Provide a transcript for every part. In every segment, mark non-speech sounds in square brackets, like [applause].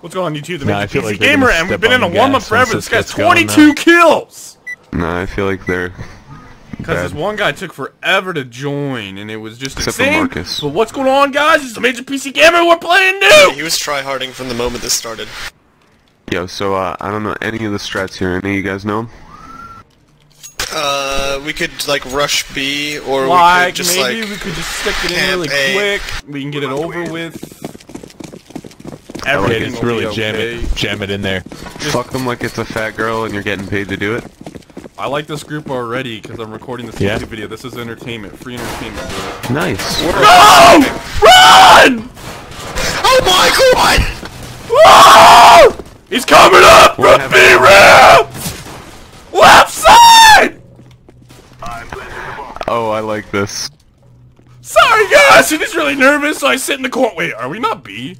What's going on YouTube? The Nah, Major I feel PC like Gamer, and we've been in a the warm up forever. This this guy's 22 kills! No, I feel like they're Because this one guy took forever to join, and it was just Except for insane. Marcus. But what's going on, guys? It's the Major PC Gamer. We're playing new. He was tryharding from the moment this started. yo. So uh, I don't know any of the strats here. Any of you guys know them? Uh, we could like rush B, or we could just maybe like we could just stick it in really A. quick. We can get it over with. Like Everything it. It's really be jam it, jam it in there. Fuck them like it's a fat girl and you're getting paid to do it. I like this group already because I'm recording this Yeah. YouTube video. This is entertainment, free entertainment. Bro. Nice. No! Run! Oh my god! Oh! He's coming up What from B happened? ramp! Left side! Oh, I like this. Sorry guys, I'm really nervous, so I sit in the corner. Wait, are we not B?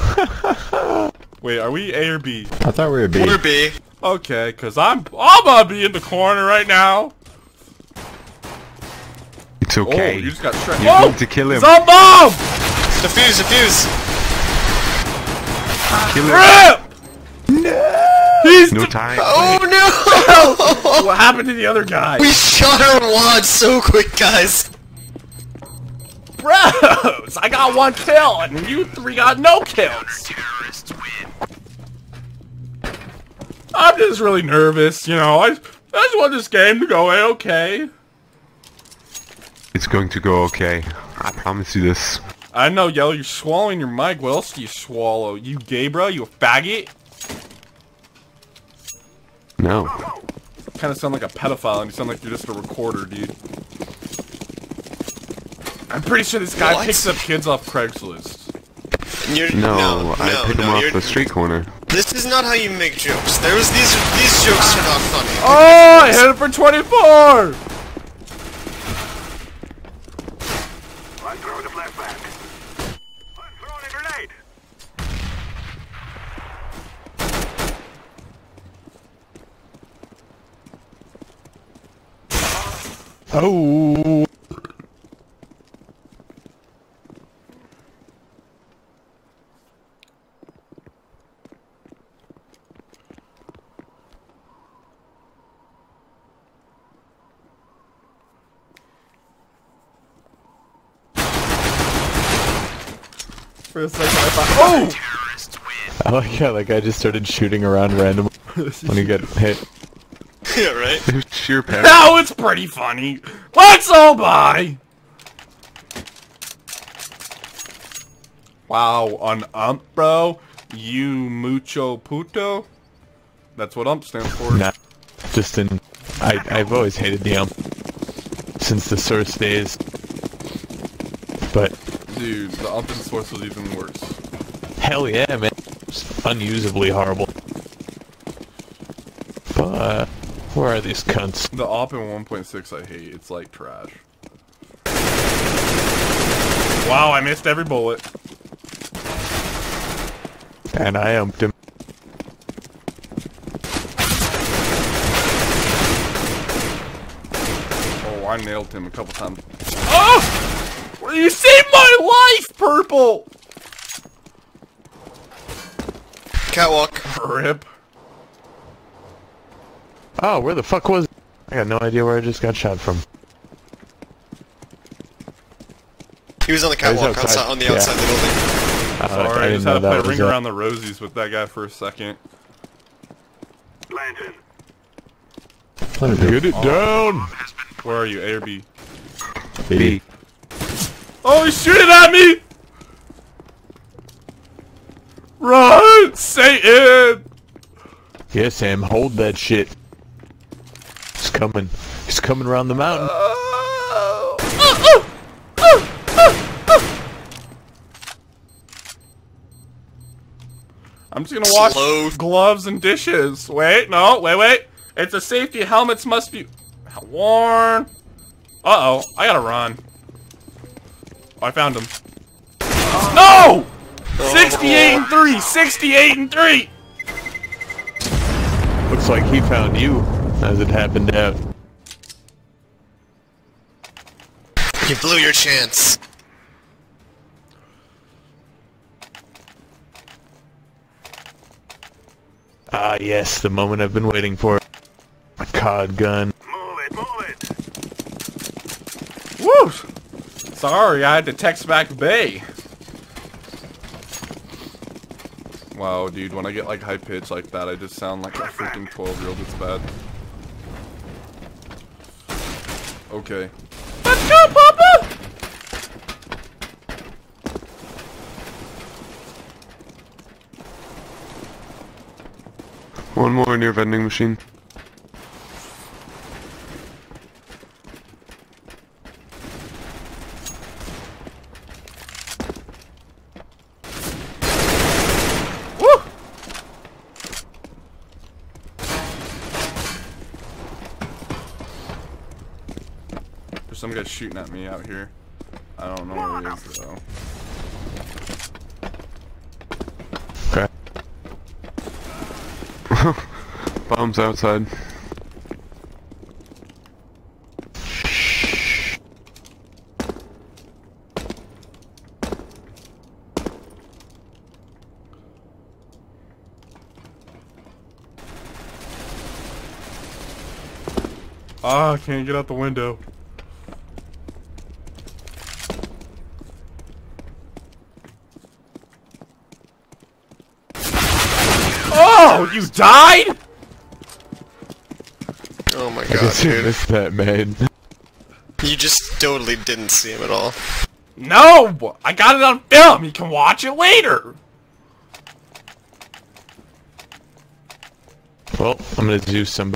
[laughs] Wait, are we A or B? I thought we were B. Or B. Okay, cause I'm I'm gonna be in the corner right now. It's Oh, okay. you just got shredded. You're Whoa! Oh, going to kill him. He's on bomb! Defuse, defuse! Kill him. Rip! He's No the- time. Oh no! [laughs] What happened to the other guy? we shot our wad so quick, guys! Bros, I got one kill, and you three got no kills. I'm just really nervous, you know. I, I just want this game to go a-okay. It's going to go okay. I promise you this. I know, Yellow, you're swallowing your mic. What else do you swallow? You gay, bro? You a faggot? No. Kind of sound like a pedophile, and you sound like you're just a recorder, dude. I'm pretty sure this guy What? picks up kids off Craigslist. You're, No, no, I no, pick him no, off the street corner. This is not how you make jokes. There was these these jokes are not funny. Oh, I hit it for 24! I'm throwing a flashback. I'm throwing a grenade. Oh. For a second, I thought, oh! Oh! [laughs] I like how that guy just started shooting around randomly [laughs] when he got hit. yeah, right? Sheer oh! power. Now it's pretty funny. Let's all buy! Wow, an ump, bro. You mucho puto? That's what ump stands for. Nah, just in. I I've always hated the ump since the source days. But Dude, the ump in source was even worse. hell yeah, man, it's unusably horrible. But where are these cunts? The op in 1.6 I hate. It's like trash. Wow, I missed every bullet. And I umped him. Oh, I nailed him a couple times. Oh! You saved my life, Purple! Catwalk. Rip. Oh, where the fuck was? I got no idea where I just got shot from. He was on the Oh, catwalk outside. outside, on the Yeah. outside the building. Uh, Sorry, I, didn't just had to that play Ring it. Around the Rosies with that guy for a second. Planted. Get it down. Where are you, A or B? B. Oh, he's shooting at me! Run, Satan! Yeah, Sam, hold that shit. He's coming. He's coming around the mountain. Oh. Oh, oh. I'm just gonna wash Slow. gloves and dishes. Wait, no, wait, wait. It's a safety. Helmets must be worn. Uh oh, I gotta run. Oh, I found him. No! 68 and 3! 68 and 3! Looks like he found you, as it happened out. You blew your chance. Ah, yes, the moment I've been waiting for. A COD gun. Move it, move it. Woo! Sorry, I had to text back Bay. Wow, dude, when I get like high pitch like that, I just sound like a freaking 12 year old. It's bad. Okay. Let's go, Papa! One more near vending machine. Shooting at me out here. I don't know where he is though. Okay. [laughs] Bombs outside. Ah, I can't get out the window. Oh, you died? Oh my god, guess you dude. missed that, man. You just totally didn't see him at all. No! I got it on film! You can watch it later! Well, I'm gonna do some.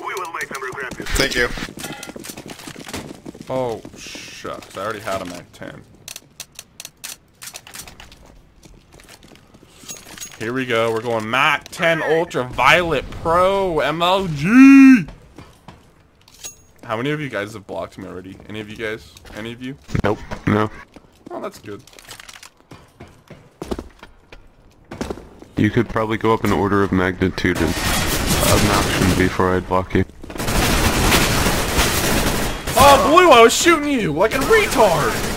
We will make them regret this. Thank you. Oh, shucks. I already had him at 10. Here we go. We're going Mac 10 Ultraviolet Pro MLG! How many of you guys have blocked me already? Any of you guys? Any of you? Nope. No. Oh, that's good. You could probably go up in order of magnitude and obnoxion before I'd block you. Oh, Blue, I was shooting you like a retard!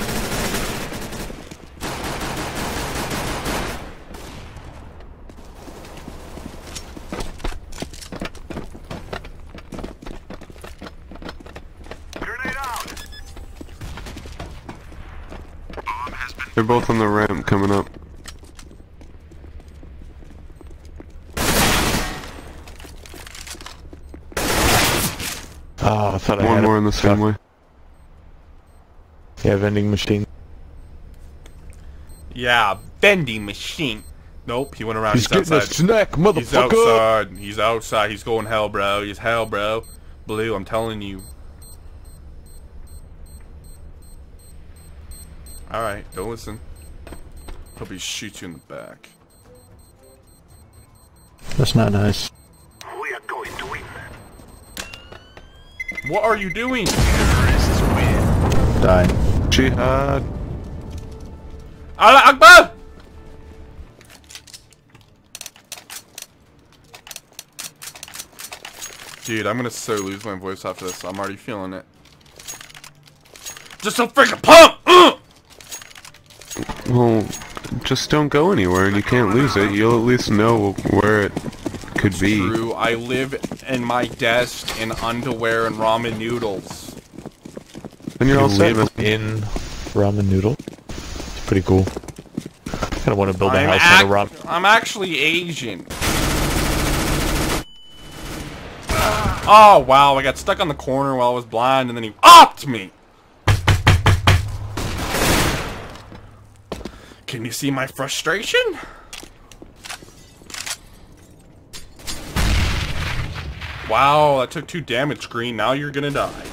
They're both on the ramp coming up. Oh, I thought I One had more in the same way. Yeah, vending machine. Yeah, vending machine. Nope, he went around. He's He's, getting a outside. snack, He's outside. He's outside. He's going hell, bro. He's hell, bro. Blue, I'm telling you. Alright, don't listen. Hope he shoots you in the back. That's not nice. We are going to win. What are you doing? Die. Jihad. Allah Akbar! Dude, I'm gonna so lose my voice after this. I'm already feeling it. Just a freaking pump! Ugh! Well, just don't go anywhere and you can't lose it. You'll at least know where it could be. True, I live in my desk in underwear and ramen noodles. And you're You all set. live in ramen noodle. It's pretty cool. Kind of want to build a I'm, house on a ramen. I'm actually Asian. Ah! Oh wow, I got stuck on the corner while I was blind and then he upped me! Can you see my frustration? Wow, that took two damage, Green. Now you're gonna die.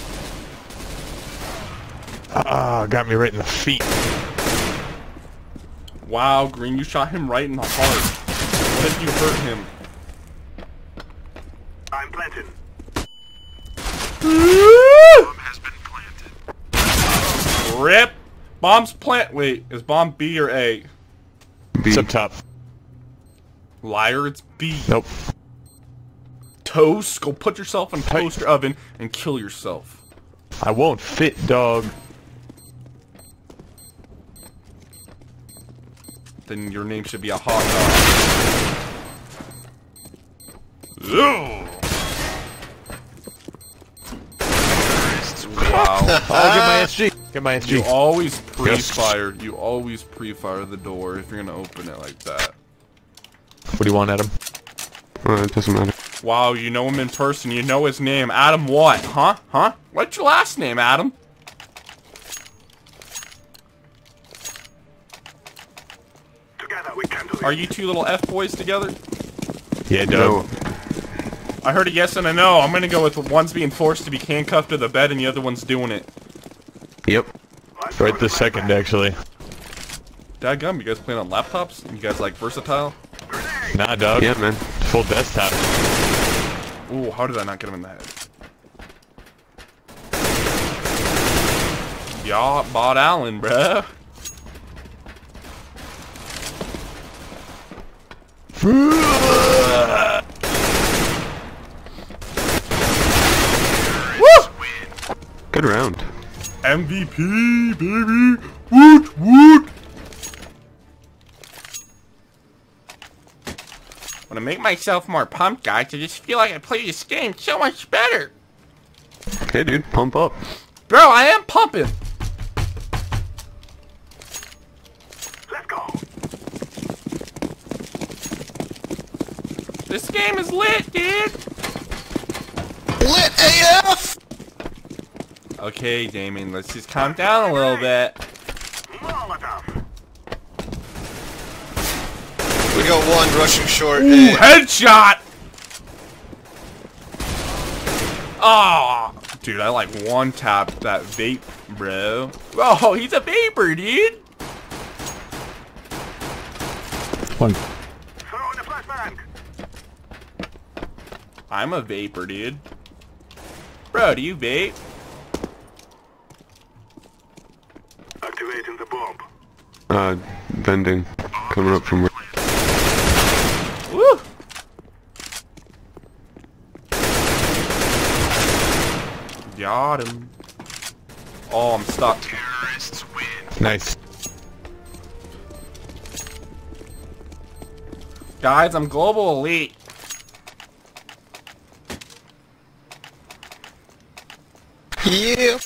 Ah, got me right in the feet. Wow, Green, you shot him right in the heart. What if you hurt him? I'm planted. Rip! Bomb's plant. Wait, is bomb B or A? B. It's up top. Liar, it's B. Nope. Toast, go put yourself in a toaster oven and kill yourself. I won't fit, dog. then your name should be a hot dog. Ew. [laughs] Wow. Oh, get my SG. Get my You always pre-fire. You always pre-fire the door if you're gonna open it like that. What do you want, Adam? Uh, it doesn't matter. Wow, you know him in person. You know his name. Adam what? Huh? Huh? What's your last name, Adam? Together we can do Are you two little F boys together? Yeah, No. Doug. I heard a yes and a no. I'm gonna go with one's being forced to be handcuffed to the bed and the other one's doing it. Yep. Right this second, actually. Dadgum, you guys playing on laptops? You guys like versatile? Nah, dog. Yeah, man. Full desktop. Ooh, how did I not get him in the head? Y'all bought Allen, bruh. Woo! Good round. MVP, baby! Woot, woot! When I make myself more pumped, guys, I just feel like I play this game so much better. Okay, dude. Pump up. Bro, I am pumping. Let's go. This game is lit, dude. Lit AF! Okay, Damien, let's just calm down a little bit. We got one rushing short. Ooh, A. headshot! Oh, dude, I like one tap that vape, bro. Oh, he's a vapor, dude. One. Throw in the flashbang. I'm a vapor, dude. Bro, do you vape? Activating the bomb. Uh, vending. Coming up from... Woo! Got him. Oh, I'm stuck. Nice. Guys, I'm global elite. Yeah.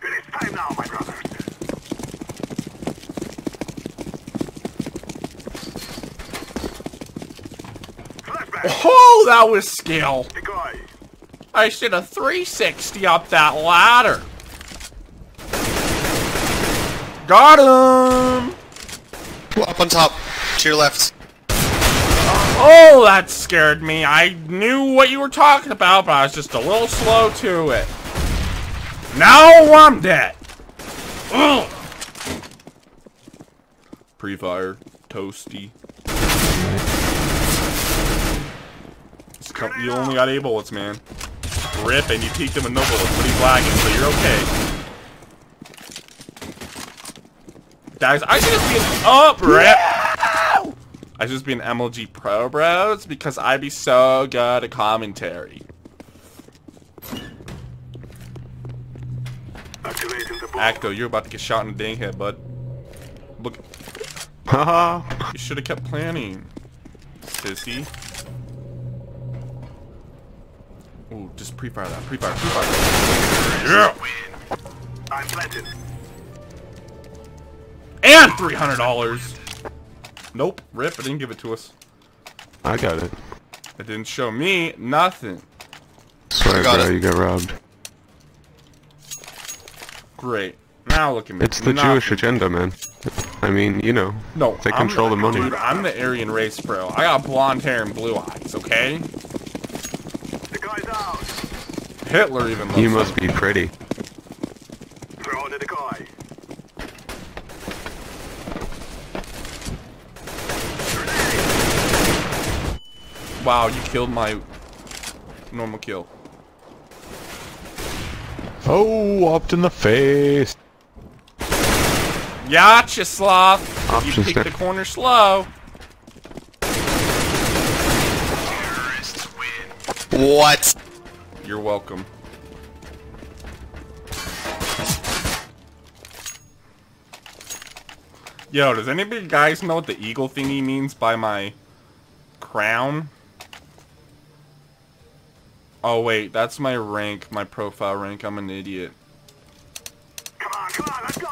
It is time now, my brothers. Flashbang. Oh, that was skill. I should have 360 up that ladder. Got him. Up on top. To your left. Oh, that scared me. I knew what you were talking about, but I was just a little slow to it. Now I'm dead. Ugh. Pre-fire, toasty. You only got eight bullets, man. Rip, and you peeked him with no bullets, but he's lagging, so you're okay. Guys, I should just be an up, oh, rip. I should just be an MLG Pro Bros because I'd be so good at commentary. Activating the bomb. Acto, you're about to get shot in the dang head, bud. Look, Haha. [laughs] you should have kept planning, sissy. Ooh, just pre-fire that. Pre-fire, pre-fire. Yeah! I'm planted. And $300! Nope, rip, it didn't give it to us. I got it. It didn't show me nothing. Sorry, got bro. it. You got robbed. Great. Now look at me. It's the Nothing. Jewish agenda, man. I mean, you know. No, They I'm control the money. Dude, I'm the Aryan race, bro. I got blonde hair and blue eyes, okay? The guy's out. Hitler even looks You must like- be pretty. Throw in the decoy. Wow, you killed my normal kill. Oh, upped in the face. Gotcha, sloth. You Options picked the corner slow. What? You're welcome. Yo, does anybody guys know what the eagle thingy means by my crown? Oh wait, that's my rank, my profile rank. I'm an idiot. Come on, come on, let's go.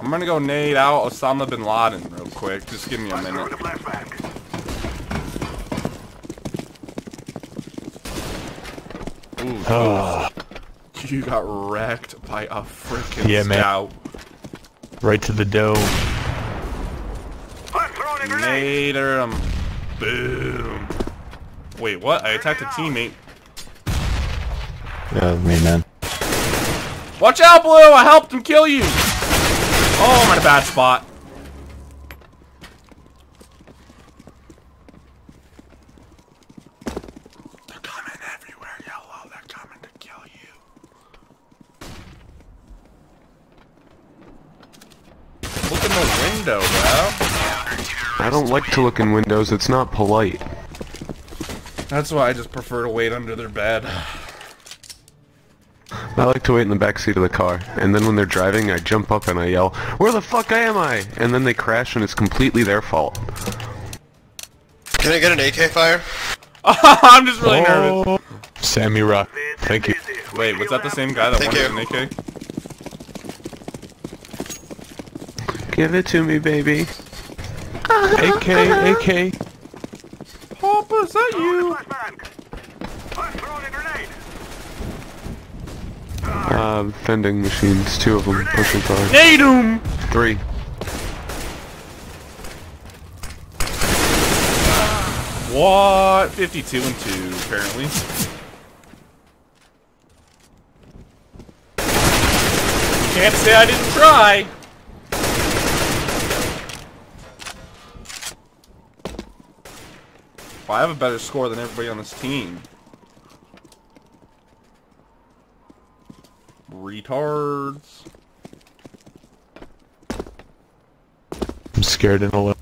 I'm gonna go nade out Osama bin Laden real quick. Just give me a minute. Oh, you got wrecked by a freaking Yeah, man. scout. right to the dough. I'm throwing a grenade. Nader him. Um, boom. Wait, what? I attacked a teammate. Yeah, me man. Watch out, Blue! I helped him kill you! Oh, I'm in a bad spot. They're coming everywhere, Yellow. They're coming to kill you. Look in the window, bro. I don't like to look in windows, it's not polite. That's why I just prefer to wait under their bed. I like to wait in the back seat of the car, and then when they're driving, I jump up and I yell, Where the fuck am I? And then they crash and it's completely their fault. Can I get an AK fire? [laughs] I'm just really nervous. Oh, Sammy Rock. Thank you. Wait, was that the same guy that Thank wanted you. an AK? Give it to me, baby. AK, AK. Papa, is that you? Flashback. I'm throwing a grenade. Uh, vending machines, two of them, pushing cars. Nade him! Three. What? 52 and 2, apparently. Can't say I didn't try. I have a better score than everybody on this team. Retards. I'm scared and alone.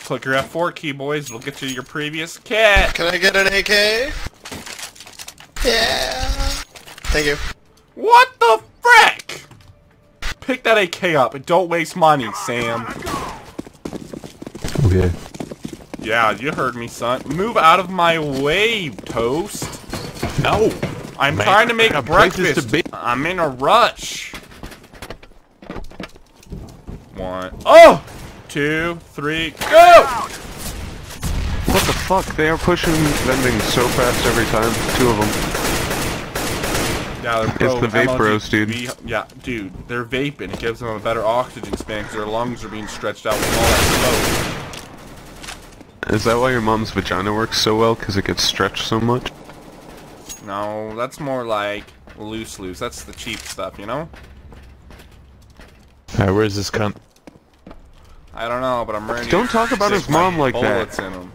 Click your F4 key, boys. We'll get you your previous kit. Can I get an AK? Yeah. Thank you. What the frick? Pick that AK up and don't waste money, Sam. Okay. Yeah, you heard me, son. Move out of my way, Toast. No. I'm Man, trying to make got breakfast. to be. I'm in a rush. One. Oh! Two, three, go! What the fuck? They are pushing vending so fast every time. Two of them. Yeah, they're It's the vape bros, dude. V- Yeah, dude, they're vaping. It gives them a better oxygen span because their lungs are being stretched out with all that Is that why your mom's vagina works so well? Because it gets stretched so much? No, that's more like loose loose. That's the cheap stuff, you know? Alright, where's this cunt? I don't know, but I'm ready. Don't talk about his mom like that. bullets in him.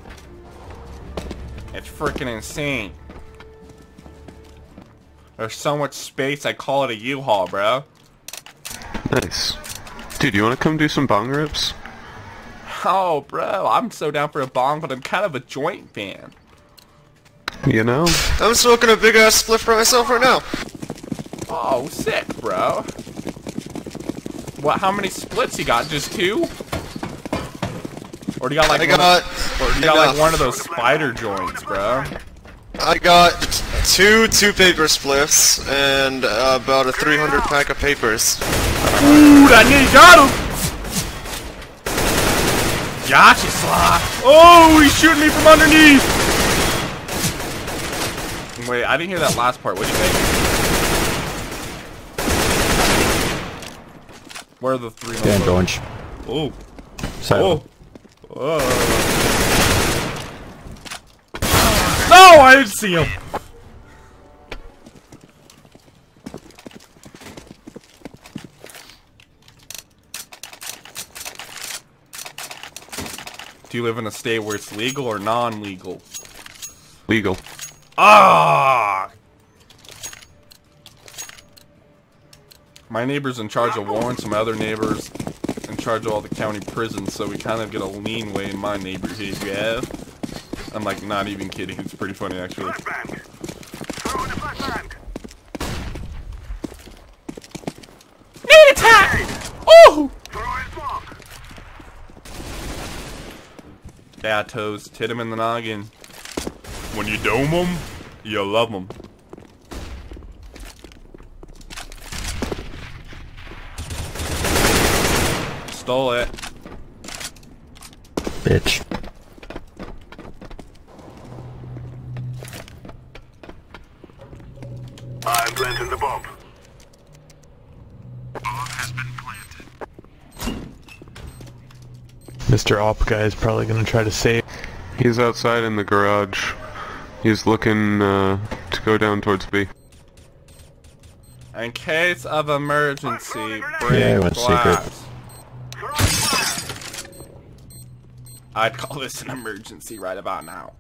It's freaking insane. There's so much space, I call it a U-Haul, bro. Nice. Dude, you wanna come do some bong rips? Oh, bro, I'm so down for a bong, but I'm kind of a joint fan. You know? I'm smoking a big ass spliff for myself right now. Oh, sick, bro. What? How many splits you got? Just two? Or do you got like I one got. of, or do you got like one of those spider joints, bro? I got two two paper spliffs and uh, about a 300 pack of papers. Ooh, that nigga got him! Gotcha, Sly! Oh, he's shooting me from underneath! Wait, I didn't hear that last part. What'd you think? Where are the three? Yeah, motherfuckers? George. Oh. So, Oh. Oh. No, I didn't see him. Do you live in a state where it's legal or non-legal? Legal. Ah! My neighbor's in charge of warrants, my other neighbor's in charge of all the county prisons, so we kind of get a lean way in my neighborhood, yeah? I'm like not even kidding. It's pretty funny actually. Flashbang. Throw in the flashbang. Need attack! Oh! Yeah, toast. Hit him in the noggin. When you dome him, you love him. Stole it. Mr. Op guy is probably gonna try to save. He's outside in the garage. He's looking uh, to go down towards B. In case of emergency, break Yeah, I went secret. glass. Throw in fire. I'd call this an emergency right about now.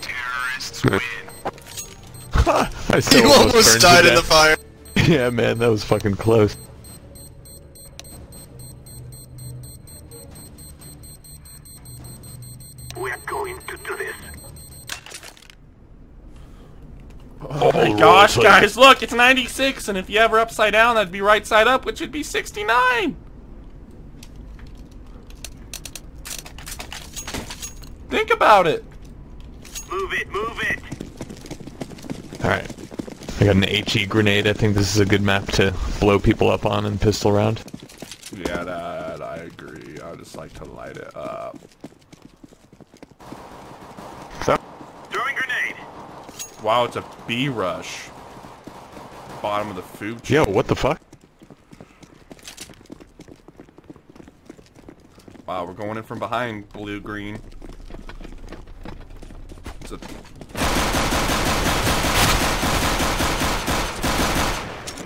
terrorists [laughs] I [laughs] so You almost burned to died in the fire. [laughs] Yeah, man, that was fucking close. Guys, look, it's 96, and if you ever upside down, that'd be right side up, which would be 69. Think about it. Move it, move it. Alright. I got an HE grenade. I think this is a good map to blow people up on and pistol round. Yeah, that I agree. I would just like to light it up. So Throwing grenade. Wow, it's a B rush. Bottom of the food chain. Yo, what the fuck? Wow, we're going in from behind, blue green. It's a...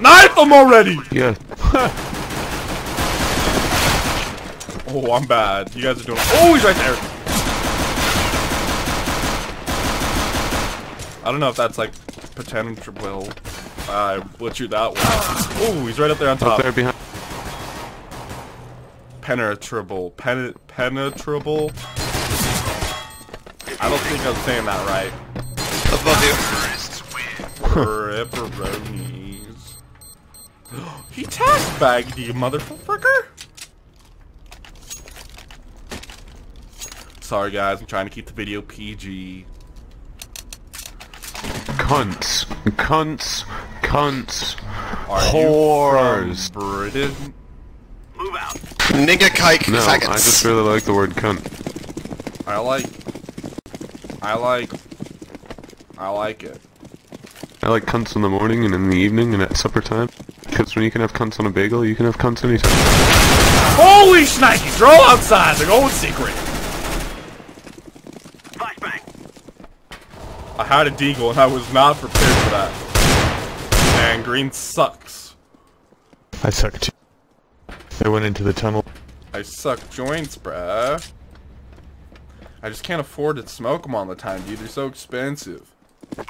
Knife him already! Yeah. [laughs] Oh, I'm bad. You guys are doing. Oh, he's right there. I don't know if that's like penetrable. I butchered that one. Oh, he's right up there on top. Up top. there behind. Penetrable. Pen penetrable. I don't think I'm saying that right. Above you. Pepperonis. [gasps] he task bagged you, motherfucker. Sorry, guys. I'm trying to keep the video PG. Cunts. Cunts. Cunts. Are Whores. you from Britain? Move out. Nigga kike No, faggots. I just really like the word cunt. I like. I like. I like it. I like cunts in the morning and in the evening and at supper time. Because when you can have cunts on a bagel, you can have cunts anytime. Holy shnikes! They're all outside. They're going secret. Flashbang. I had a deagle and I was not prepared for that. And green sucks. I suck too. I went into the tunnel. I suck joints, bruh. I just can't afford to smoke them all the time, dude. They're so expensive. Bomb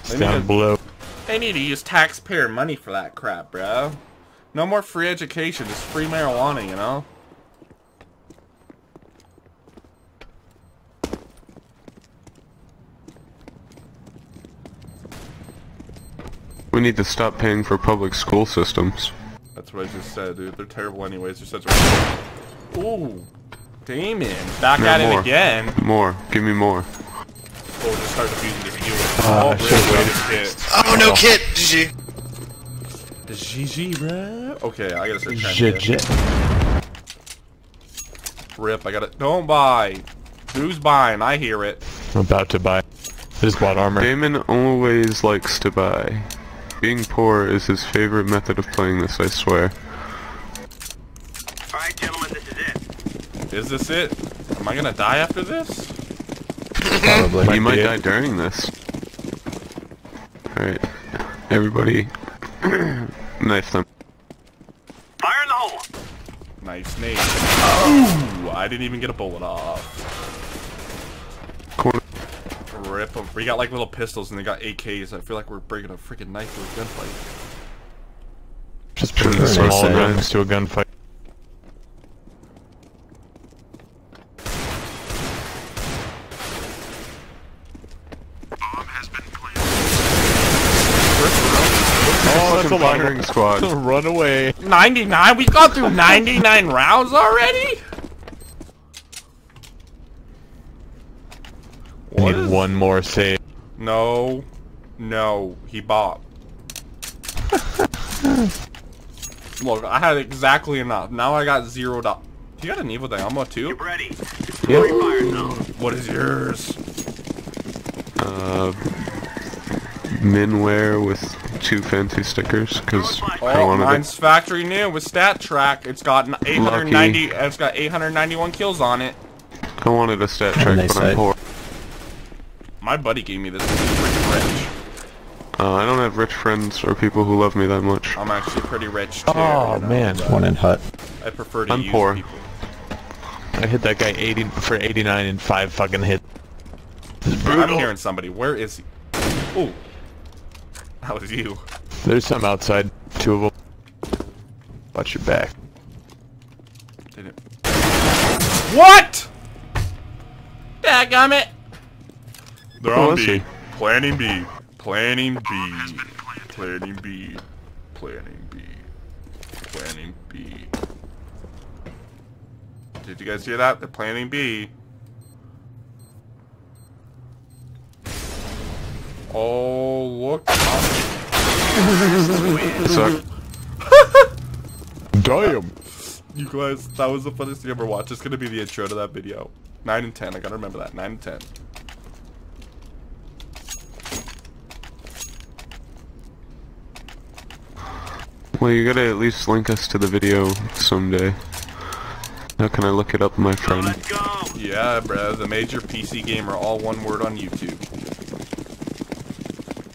It's They down need, to, below. they need to use taxpayer money for that crap, bro. No more free education, just free marijuana, you know? We need to stop paying for public school systems. That's what I just said, dude. They're terrible anyways. They're such a... Ooh. Damon. Back No at it again. More. Give me more. Oh, just start defusing this unit. Ah, oh, I really waited. Oh, no kit. GG. The GG, bro. Okay, I gotta start trying to get- jit. Rip, I gotta... Don't buy. Who's buying? I hear it. I'm about to buy. I just bought armor. Damon always likes to buy. Being poor is his favorite method of playing this, I swear. Alright, gentlemen, this is it. Is this it? Am I gonna die after this? Probably. you might be it. die during this. Alright. Everybody, [clears throat] knife them. Fire in the hole. Nice name. Ooh, I didn't even get a bullet off. Corner. Rip 'em. We got like little pistols and they got AKs. I feel like we're breaking a freaking knife to a gunfight. Just bring Sure, small sure. guns to a gunfight. Bomb has been planted. Oh, that's a lot. Firing squad. [laughs] Run away. 99? We've gone through 99 rounds already? What Need is- one more save. No. No. He bought. [laughs] Look, I had exactly enough. Now I got zero dollars. You got an evil ammo too? Ready. Yep. Fire zone. What is yours? Uh, Minware with two fancy stickers because I Oh, wanted mine's it. factory new with StatTrak. It's got n- 890. It's got 891 kills on it. I wanted a StatTrak, Nice but I'm poor. My buddy gave me this. He's pretty rich. Uh, I don't have rich friends or people who love me that much. I'm actually pretty rich too. Oh you know, man, One in hut. I prefer to I'm use poor. people. I hit that guy 80 for 89 and five fucking hits. I'm hearing somebody. Where is he? Ooh. That was you. There's some outside. Two of them. Watch your back. Did it? What? Dadgummit! They're Who on B. Planning B. Planning B. Planning B. Planning B. Planning B. Did you guys hear that? They're planning B. Oh, look. [laughs] Suck. [laughs] Damn. You guys, that was the funniest thing I ever watched. It's gonna be the intro to that video. 9 and 10, I gotta remember that. 9 and 10. Well, you gotta at least link us to the video someday. How can I look it up, my friend? Yeah, bruh, the major PC gamer, all one word on YouTube.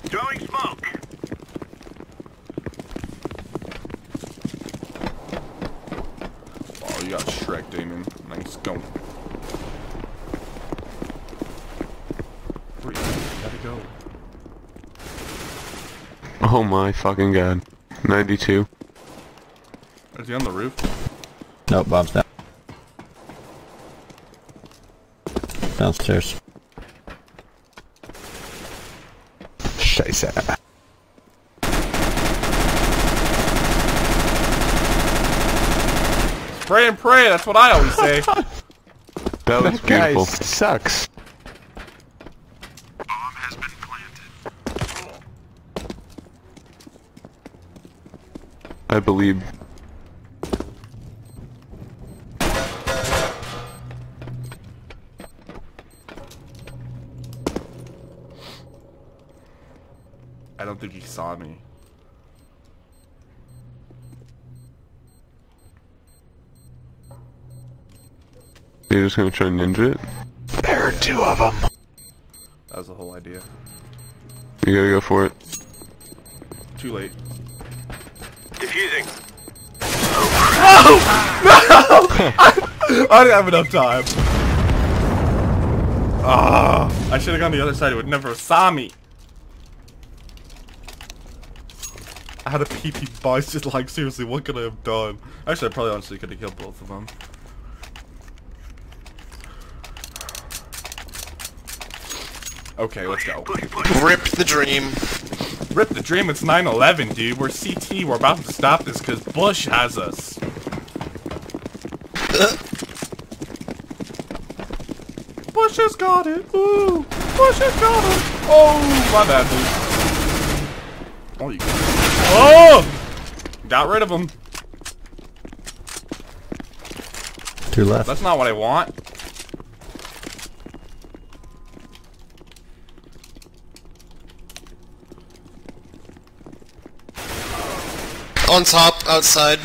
Throwing smoke. Oh, you got Shrek, Damon. Nice going. Gotta go? Oh my fucking god. 92. Is he on the roof? Nope, Bob's down. Downstairs. Scheiße. Pray and pray, that's what I always say. [laughs] That was That guy beautiful. sucks. Bomb has been planted. I believe. I don't think he saw me. You're just gonna try and ninja it? There are two of them. That was the whole idea. You gotta go for it. Too late. Diffusing. [laughs] I didn't have enough time. Ah, I should have gone the other side. It would never have saw me. I had a PP box. Just like seriously, what could I have done? Actually, I probably honestly could have killed both of them. Okay, let's go. Push, push. Rip the dream. Rip the dream. It's 9/11, dude. We're CT. We're about to stop this because Bush has us. [laughs] Bush has got it. Ooh, Bush has got it. Oh, my bad, dude. Oh, you. Oh, got rid of him. Two left. That's not what I want. On top, outside.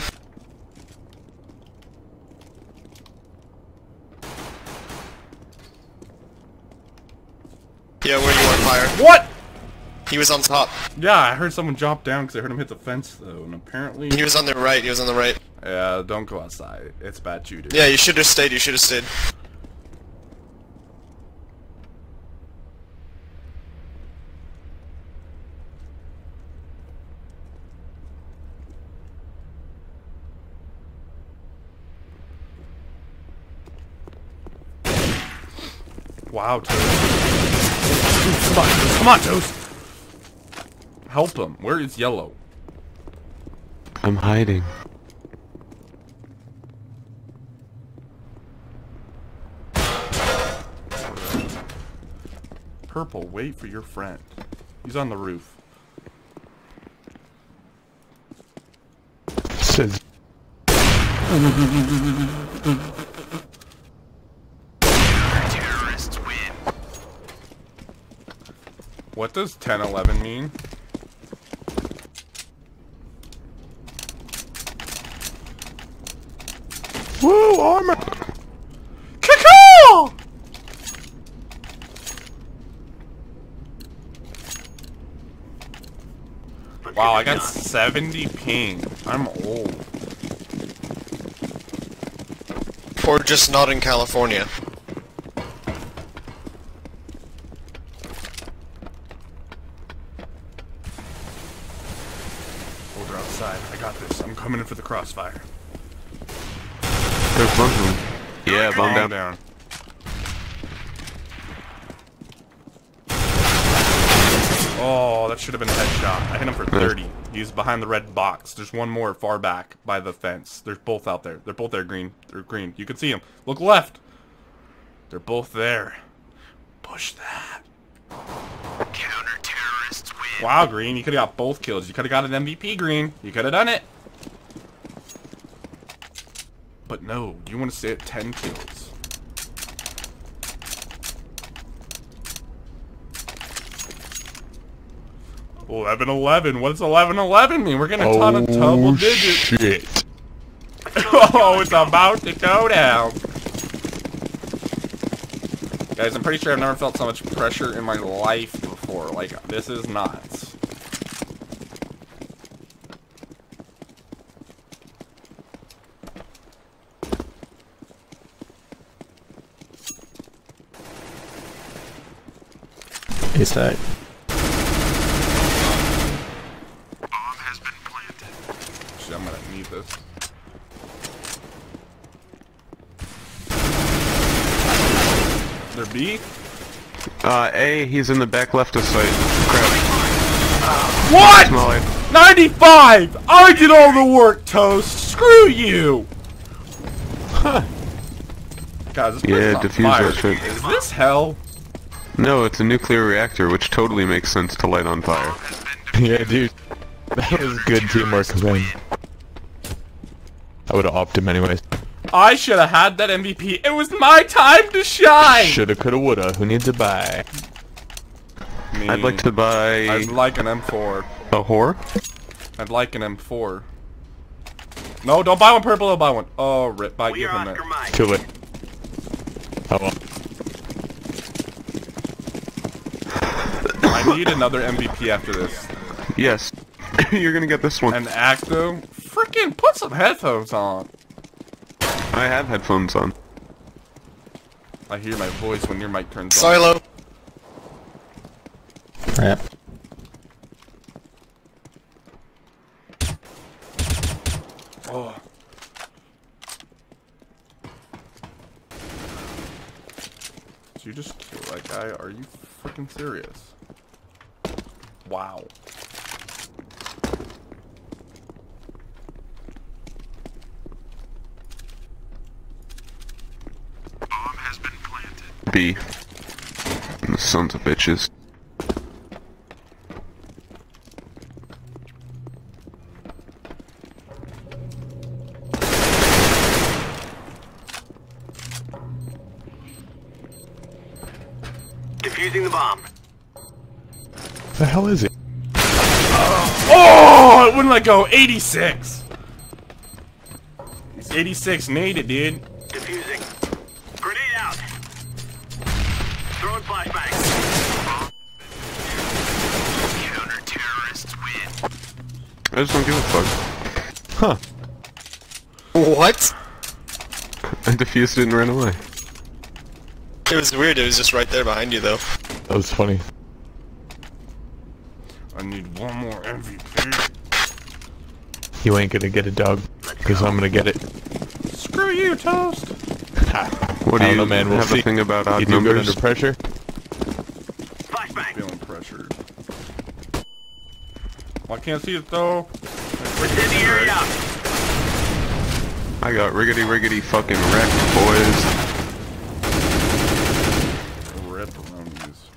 Yeah, where you on fire? What? He was on top. Yeah, I heard someone jump down because I heard him hit the fence though, and apparently. He was on the right. He was on the right. Yeah, don't go outside. It's bad shooting. Yeah, you should have stayed. You should have stayed. Wow, Toast. Come on, Toast. Come on, Toast. Help him. Where is Yellow? I'm hiding. Purple, wait for your friend. He's on the roof. Says What does 1011 mean? Woo, armor! Caw! Wow, I got 70 ping. I'm old. Or just not in California. Hold her outside. I got this. I'm coming in for the crossfire. There's bombs of them. Yeah, bomb Calm down. down. Oh, that should have been a headshot. I hit him for 30. He's behind the red box. There's one more far back by the fence. There's both out there. They're both there, green. They're green. You can see them. Look left. They're both there. Push that. Counter-terrorists win. Wow, green. You could have got both kills. You could have got an MVP, green. You could have done it. But no, you want to stay at 10 kills. Eleven eleven. What does eleven eleven mean? We're getting a ton of double Oh digits. shit! [laughs] oh, it's about to go down. Guys, I'm pretty sure I've never felt so much pressure in my life before. Like, this is nuts. A side. Bomb has been planted. Shit, I'm gonna need this. There B? Uh, A, he's in the back left of sight. Crap. What? Small 95! I did all the work, Toast! Screw you! [laughs] God, this place Yeah, is on defuse fire. that shit. Is this hell? No, it's a nuclear reactor, which totally makes sense to light on fire. [laughs] yeah, dude. That was good teamwork, man. I would have opted him anyways. I should have had that MVP. It was my time to shine! Shoulda, coulda, woulda. Who needs a buy? Me. I'd like to buy I'd like an M4. a whore. I'd like an M4. No, don't buy one purple, don't buy one. Oh, rip, buy We give are him Oscar it. Mike. Too late. Oh well. I need another MVP after this. Yes. [laughs] You're gonna get this one. An Acto? Freaking put some headphones on. I have headphones on. I hear my voice when your mic turns on. Silo. Ramp. Oh. Did you just kill that guy? Are you freaking serious? Wow. Bomb has been planted. B. The sons of bitches. What the hell is it? Oh, it wouldn't let go. 86. It's 86 naded, dude. Defusing. Grenade out. Throwing flashbang. Counter-terrorists win. I just don't give a fuck. Huh. What? [laughs] I diffused it and ran away. It was weird, it was just right there behind you though. That was funny. I need one more MVP. You ain't gonna get it, dog. Cause I'm gonna get it. Screw you, Toast. What do you know, man. We'll have see. a thing about odd You do good numbers? under pressure? Flashbang. Feeling pressured. Well, I can't see it though. Incendiary out. I got riggedy riggedy fucking wrecked, boys. Red brownies.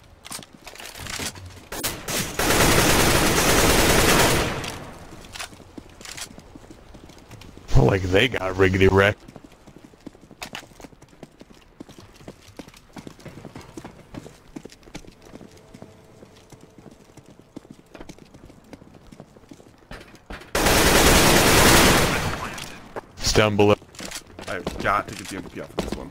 Like they got riggedy wrecked. It's down below. I've got to get the MVP off of this one.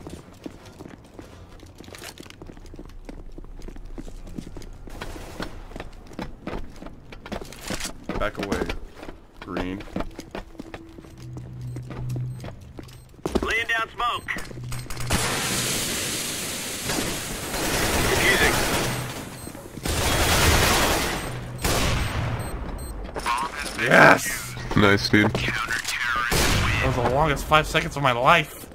Back away. Green. Laying down smoke. Defusing. Yes! Nice, dude. That was the longest five seconds of my life.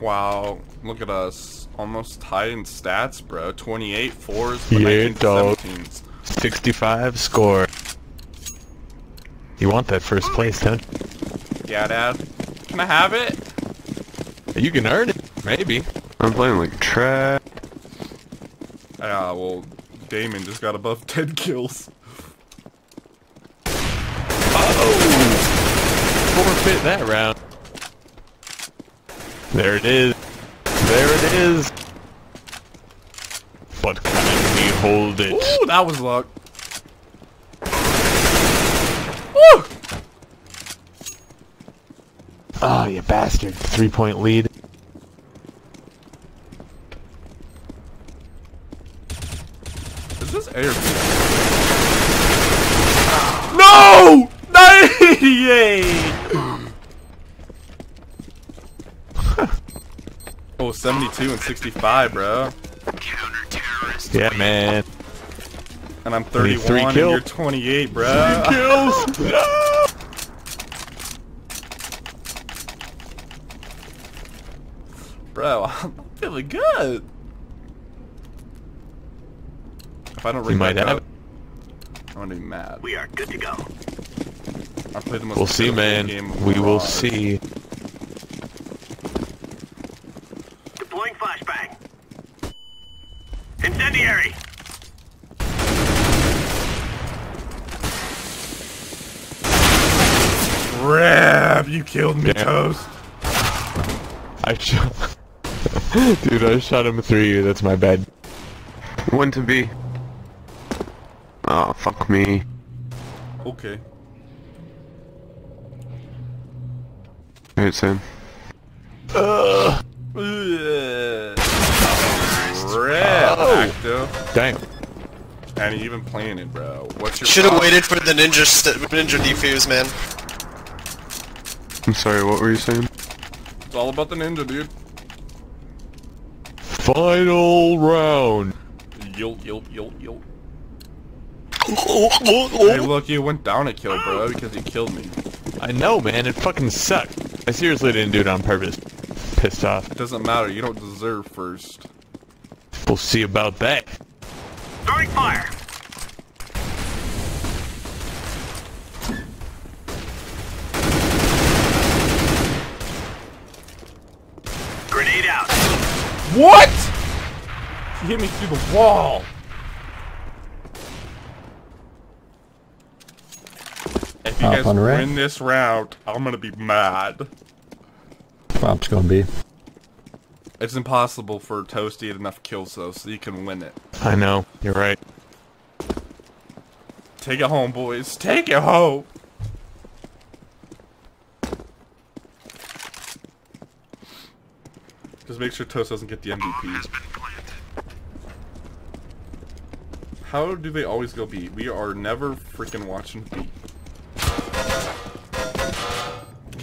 Wow, look at us. Almost tied in stats, bro. 28 fours, but Yeah, 19 dog. 17s. 65 score. You want that first place, don't Yeah, Dad. Can I have it? you? You can earn it, maybe. I'm playing like trash. Ah, well, Damon just got above [laughs] 10 kills. Oh! Forfeit that round. There it is. There it is. But can we hold it? Ooh, that was luck. Woo! Oh, you bastard. Three point lead. Is this A or B? No! 98! oh, 72 and 65, bro. Yeah, man. And I'm 31 three and you're 28, bro. Kills! No! [laughs] Bro, [laughs] I'm feeling good. If I don't You ring might back have up, I'm gonna be mad. We are good to go. I played the most We'll see, man. game We will Mirage. see. Deploying flashbang. Incendiary. Rap, you killed me, Damn. Toast. I shot. [laughs] Dude, I shot him through you. That's my bad. When to be. Oh, fuck me. Okay. Alright, Sam. Ugh. Damn. And you even playing it, bro. What's your Should have waited for the ninja st ninja defuse, man. I'm sorry, what were you saying? It's all about the ninja, dude. Final round. Yo, yo, yo, yo. Hey, look, you went down a kill, bro, because you killed me. I know, man. It fucking sucked. I seriously didn't do it on purpose. Pissed off. It doesn't matter. You don't deserve first. We'll see about that. Throwing fire. Grenade out. What? He hit me through the wall. If you Up guys win this round, I'm gonna be mad. Bomb's gonna be. It's impossible for Toast to get enough kills though, so you can win it. I know. You're right. Take it home, boys. Take it home. Just make sure Toast doesn't get the MVP. How do they always go B? We are never freaking watching B.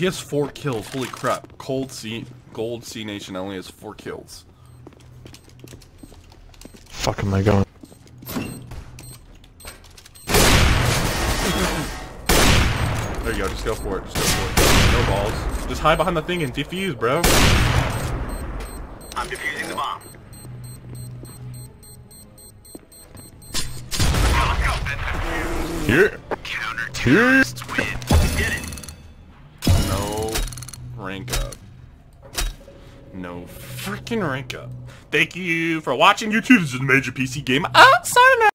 He has four kills. Holy crap. Cold C Gold C Nation only has four kills. Fuck am I going? There you go. Just Just go for it. Just go for it. No balls. Just hide behind the thing and defuse, bro. I'm defusing the bomb. Here. Counter rank up. No freaking rank up. Thank you for watching YouTube. This is a Major PC Game. Oh, signing